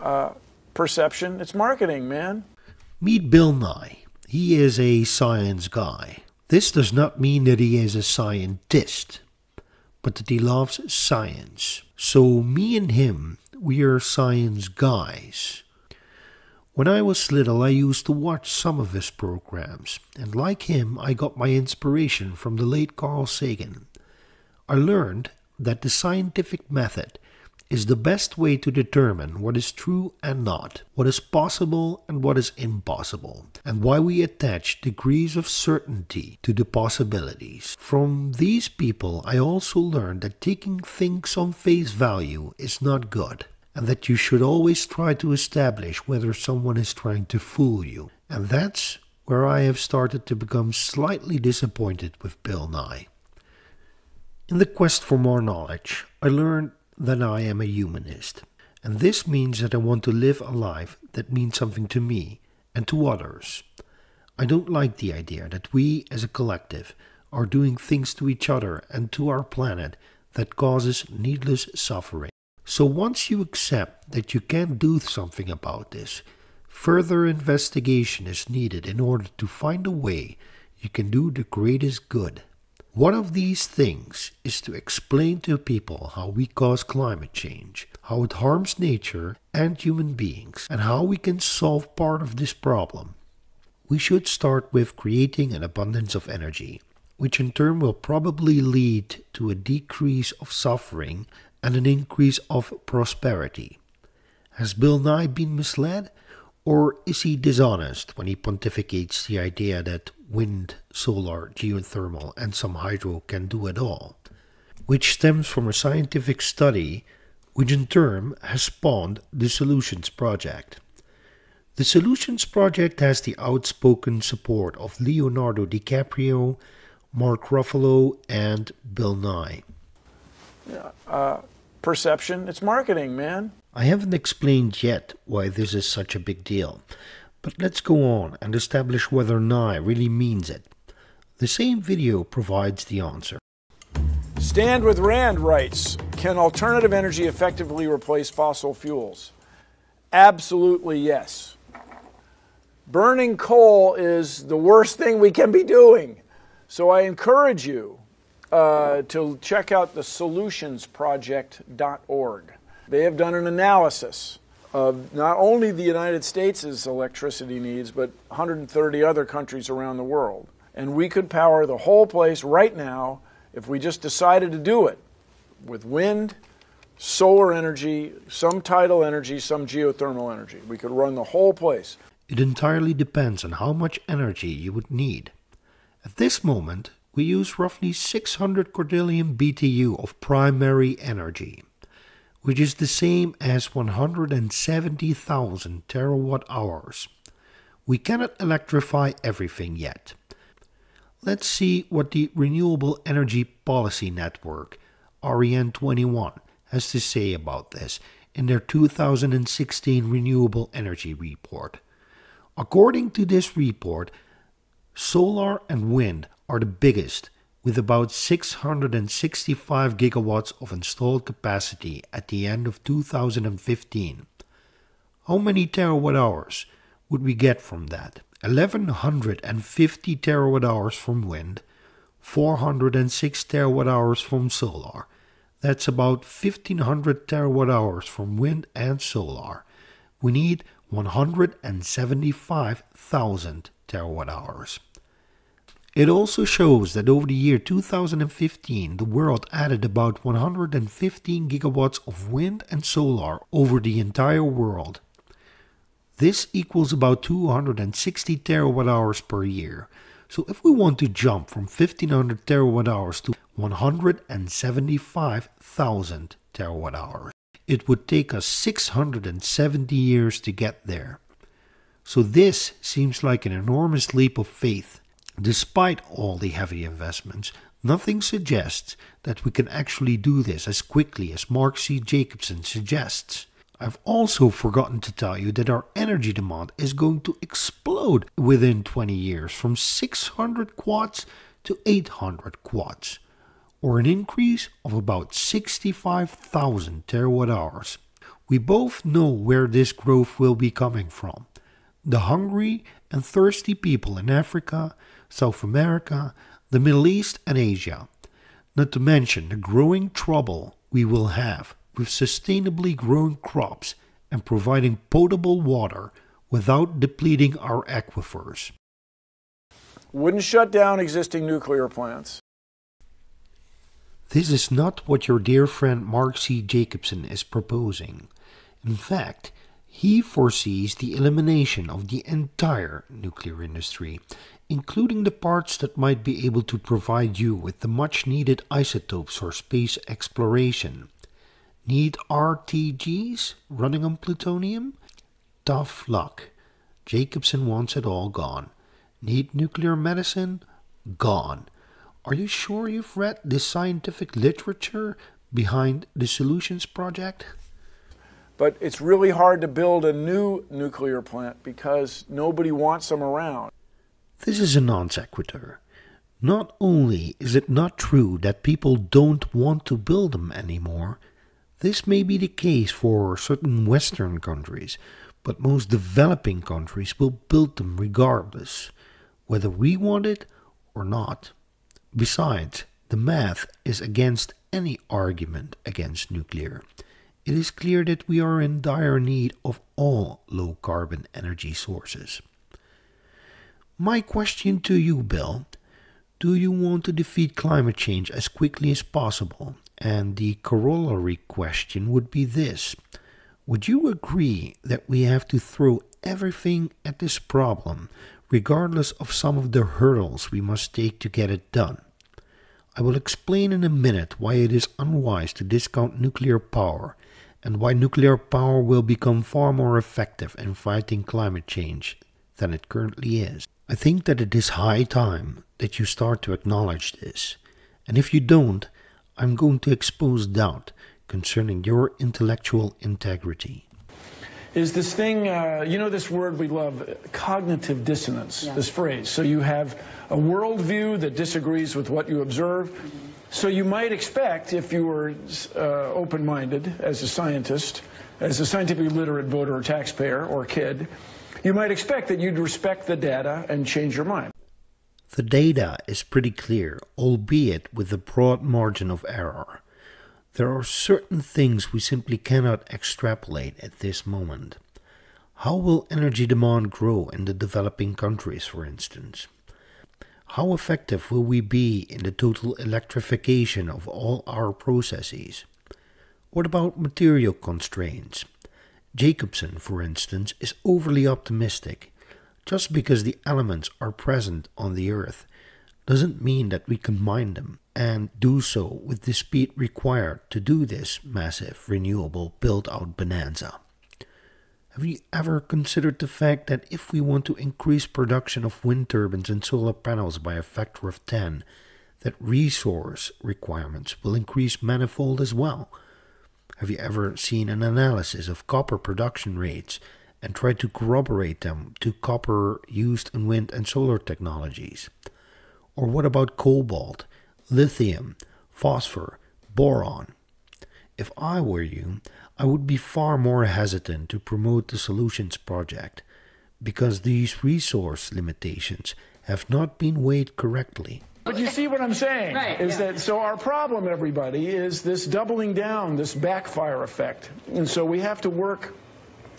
uh, perception. It's marketing, man. Meet Bill Nye. He is a science guy. This does not mean that he is a scientist, but that he loves science. So, me and him, we are science guys. When I was little, I used to watch some of his programs, and like him, I got my inspiration from the late Carl Sagan. I learned that the scientific method is the best way to determine what is true and not, what is possible and what is impossible, and why we attach degrees of certainty to the possibilities. From these people, I also learned that taking things on face value is not good and that you should always try to establish whether someone is trying to fool you. And that's where I have started to become slightly disappointed with Bill Nye. In the quest for more knowledge, I learned that I am a humanist. And this means that I want to live a life that means something to me and to others. I don't like the idea that we as a collective are doing things to each other and to our planet that causes needless suffering. So once you accept that you can't do something about this, further investigation is needed in order to find a way you can do the greatest good. One of these things is to explain to people how we cause climate change, how it harms nature and human beings, and how we can solve part of this problem. We should start with creating an abundance of energy, which in turn will probably lead to a decrease of suffering and an increase of prosperity. Has Bill Nye been misled? Or is he dishonest when he pontificates the idea that wind, solar, geothermal, and some hydro can do it all? Which stems from a scientific study, which in turn has spawned the Solutions Project. The Solutions Project has the outspoken support of Leonardo DiCaprio, Mark Ruffalo, and Bill Nye. Uh, perception. It's marketing, man. I haven't explained yet why this is such a big deal, but let's go on and establish whether Nye really means it. The same video provides the answer. Stand with Rand writes Can alternative energy effectively replace fossil fuels? Absolutely yes. Burning coal is the worst thing we can be doing. So I encourage you uh, to check out the solutionsproject.org. They have done an analysis of not only the United States' electricity needs, but 130 other countries around the world. And we could power the whole place right now if we just decided to do it with wind, solar energy, some tidal energy, some geothermal energy. We could run the whole place. It entirely depends on how much energy you would need. At this moment, we use roughly 600 quadrillion BTU of primary energy, which is the same as 170,000 terawatt hours. We cannot electrify everything yet. Let's see what the Renewable Energy Policy Network, REN21, has to say about this in their 2016 Renewable Energy Report. According to this report, solar and wind are the biggest, with about 665 gigawatts of installed capacity at the end of 2015. How many terawatt hours would we get from that? 1150 terawatt hours from wind, 406 terawatt hours from solar. That's about 1500 terawatt hours from wind and solar. We need 175,000 terawatt hours. It also shows that over the year 2015, the world added about 115 gigawatts of wind and solar over the entire world. This equals about 260 terawatt hours per year. So if we want to jump from 1500 terawatt hours to 175,000 terawatt hours, it would take us 670 years to get there. So this seems like an enormous leap of faith Despite all the heavy investments, nothing suggests that we can actually do this as quickly as Mark Z. Jacobson suggests. I've also forgotten to tell you that our energy demand is going to explode within 20 years from 600 quads to 800 quads, or an increase of about 65,000 terawatt hours. We both know where this growth will be coming from the hungry and thirsty people in Africa, South America, the Middle East, and Asia. Not to mention the growing trouble we will have with sustainably grown crops and providing potable water without depleting our aquifers. Wouldn't shut down existing nuclear plants. This is not what your dear friend Mark Z. Jacobson is proposing. In fact, he foresees the elimination of the entire nuclear industry, including the parts that might be able to provide you with the much needed isotopes for space exploration. Need RTGs running on plutonium? Tough luck. Jacobson wants it all gone. Need nuclear medicine? Gone. Are you sure you've read the scientific literature behind the Solutions Project? But it's really hard to build a new nuclear plant because nobody wants them around. This is a non sequitur. Not only is it not true that people don't want to build them anymore, this may be the case for certain Western countries, but most developing countries will build them regardless, whether we want it or not. Besides, the math is against any argument against nuclear. It is clear that we are in dire need of all low carbon energy sources. My question to you, Bill do you want to defeat climate change as quickly as possible? And the corollary question would be this Would you agree that we have to throw everything at this problem, regardless of some of the hurdles we must take to get it done? I will explain in a minute why it is unwise to discount nuclear power and why nuclear power will become far more effective in fighting climate change than it currently is. I think that it is high time that you start to acknowledge this, and if you don't, I'm going to expose doubt concerning your intellectual integrity is this thing, uh, you know, this word we love, cognitive dissonance, yeah. this phrase. So you have a worldview that disagrees with what you observe. Mm-hmm. So you might expect, if you were uh, open minded as a scientist, as a scientifically literate voter or taxpayer or kid, you might expect that you'd respect the data and change your mind. The data is pretty clear, albeit with a broad margin of error. There are certain things we simply cannot extrapolate at this moment. How will energy demand grow in the developing countries, for instance? How effective will we be in the total electrification of all our processes? What about material constraints? Jacobson, for instance, is overly optimistic. Just because the elements are present on the Earth doesn't mean that we can mine them and do so with the speed required to do this massive renewable build out bonanza. Have you ever considered the fact that if we want to increase production of wind turbines and solar panels by a factor of 10, that resource requirements will increase manifold as well? Have you ever seen an analysis of copper production rates and tried to corroborate them to copper used in wind and solar technologies? Or what about cobalt, lithium, phosphor, boron? If I were you, I would be far more hesitant to promote the Solutions Project because these resource limitations have not been weighed correctly. But you see what I'm saying? Right, is yeah. that so our problem, everybody, is this doubling down, this backfire effect. And so we have to work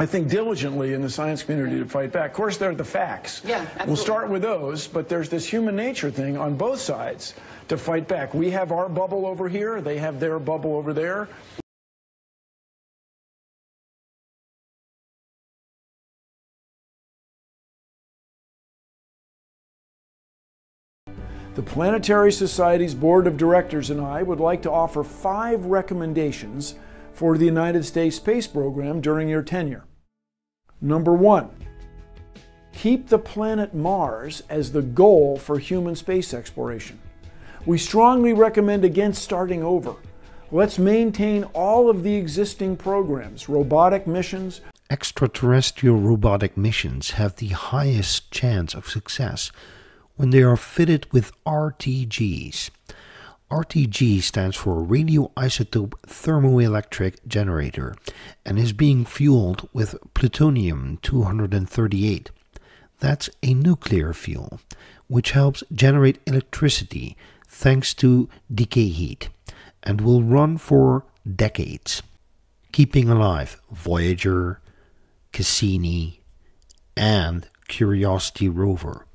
I think, diligently in the science community to fight back. Of course, there are the facts. Yeah, absolutely. We'll start with those, but there's this human nature thing on both sides to fight back. We have our bubble over here, they have their bubble over there. The Planetary Society's Board of Directors and I would like to offer five recommendations for the United States space program during your tenure. Number one, keep the planet Mars as the goal for human space exploration. We strongly recommend against starting over. Let's maintain all of the existing programs, robotic missions. Extraterrestrial robotic missions have the highest chance of success when they are fitted with RTGs. RTG stands for Radioisotope Thermoelectric Generator and is being fueled with plutonium 238. That's a nuclear fuel, which helps generate electricity thanks to decay heat and will run for decades, keeping alive Voyager, Cassini, and Curiosity rover.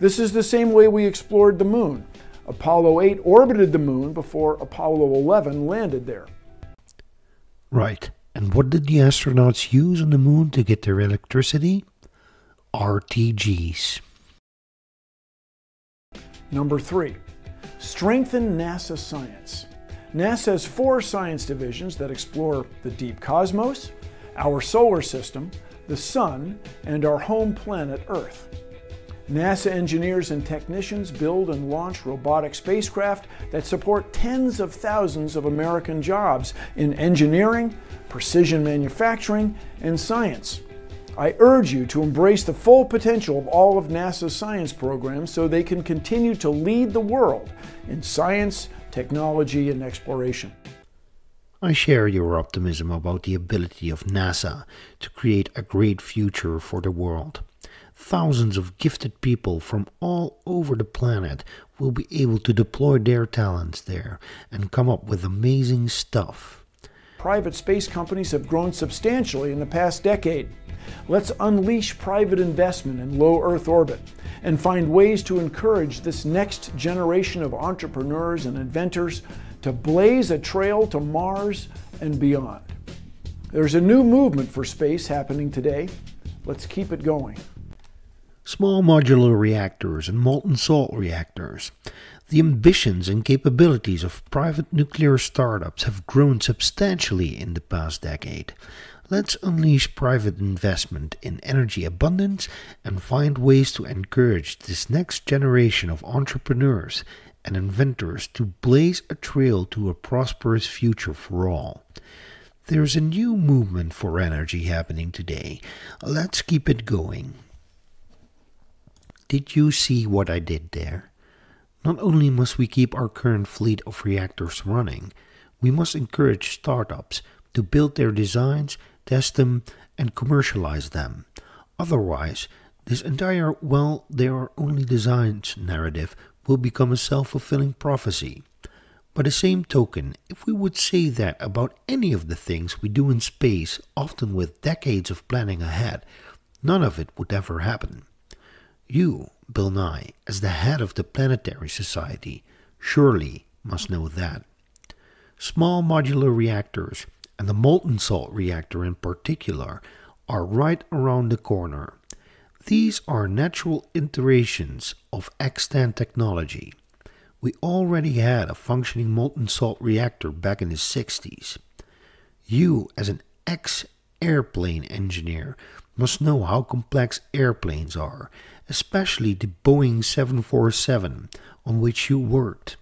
This is the same way we explored the moon. Apollo 8 orbited the moon before Apollo 11 landed there. Right. And what did the astronauts use on the moon to get their electricity? RTGs. Number three, strengthen NASA science. NASA has four science divisions that explore the deep cosmos, our solar system, the sun, and our home planet Earth. NASA engineers and technicians build and launch robotic spacecraft that support tens of thousands of American jobs in engineering, precision manufacturing, and science. I urge you to embrace the full potential of all of NASA's science programs so they can continue to lead the world in science, technology, and exploration. I share your optimism about the ability of NASA to create a great future for the world. Thousands of gifted people from all over the planet will be able to deploy their talents there and come up with amazing stuff. Private space companies have grown substantially in the past decade. Let's unleash private investment in low Earth orbit and find ways to encourage this next generation of entrepreneurs and inventors to blaze a trail to Mars and beyond. There's a new movement for space happening today. Let's keep it going small modular reactors and molten salt reactors. The ambitions and capabilities of private nuclear startups have grown substantially in the past decade. Let's unleash private investment in energy abundance and find ways to encourage this next generation of entrepreneurs and inventors to blaze a trail to a prosperous future for all. There's a new movement for energy happening today. Let's keep it going. Did you see what I did there? Not only must we keep our current fleet of reactors running, we must encourage startups to build their designs, test them, and commercialize them. Otherwise, this entire, well, they are only designs narrative will become a self fulfilling prophecy. By the same token, if we would say that about any of the things we do in space, often with decades of planning ahead, none of it would ever happen. You, Bill Nye, as the head of the Planetary Society, surely must know that. Small modular reactors, and the molten salt reactor in particular, are right around the corner. These are natural iterations of extant technology. We already had a functioning molten salt reactor back in the 60s. You, as an ex airplane engineer, must know how complex airplanes are especially the Boeing 747 on which you worked.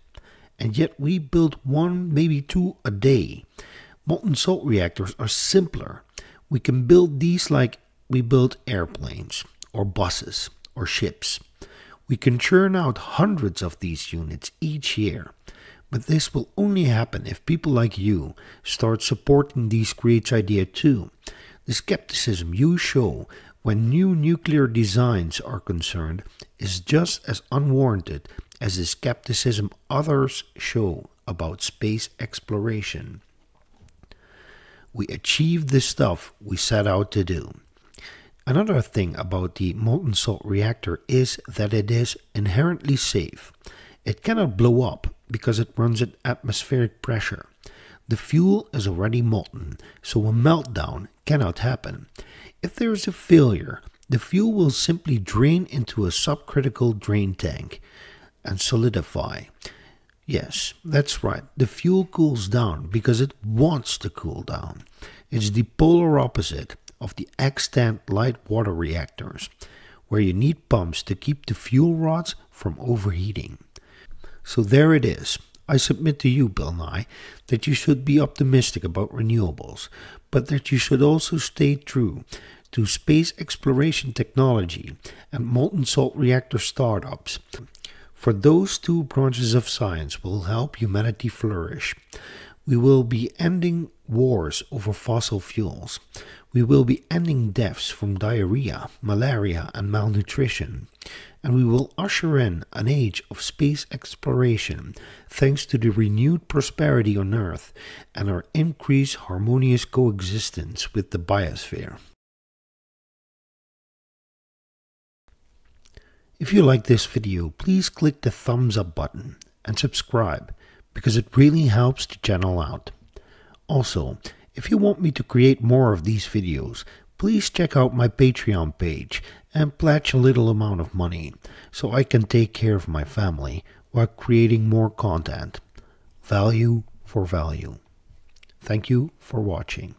And yet we build one, maybe two a day. Molten salt reactors are simpler. We can build these like we build airplanes, or buses, or ships. We can churn out hundreds of these units each year. But this will only happen if people like you start supporting these great Idea too. The skepticism you show when new nuclear designs are concerned is just as unwarranted as the skepticism others show about space exploration. We achieved the stuff we set out to do. Another thing about the molten salt reactor is that it is inherently safe. It cannot blow up because it runs at atmospheric pressure. The fuel is already molten, so a meltdown cannot happen. If there is a failure, the fuel will simply drain into a subcritical drain tank and solidify. Yes, that's right. The fuel cools down because it wants to cool down. It's the polar opposite of the extant light water reactors, where you need pumps to keep the fuel rods from overheating. So there it is. I submit to you, Bill Nye, that you should be optimistic about renewables, but that you should also stay true to space exploration technology and molten salt reactor startups. For those two branches of science will help humanity flourish. We will be ending wars over fossil fuels. We will be ending deaths from diarrhea, malaria, and malnutrition. And we will usher in an age of space exploration thanks to the renewed prosperity on Earth and our increased harmonious coexistence with the biosphere. If you like this video, please click the thumbs up button and subscribe because it really helps to channel out. Also, if you want me to create more of these videos, please check out my Patreon page and pledge a little amount of money so I can take care of my family while creating more content. Value for value. Thank you for watching.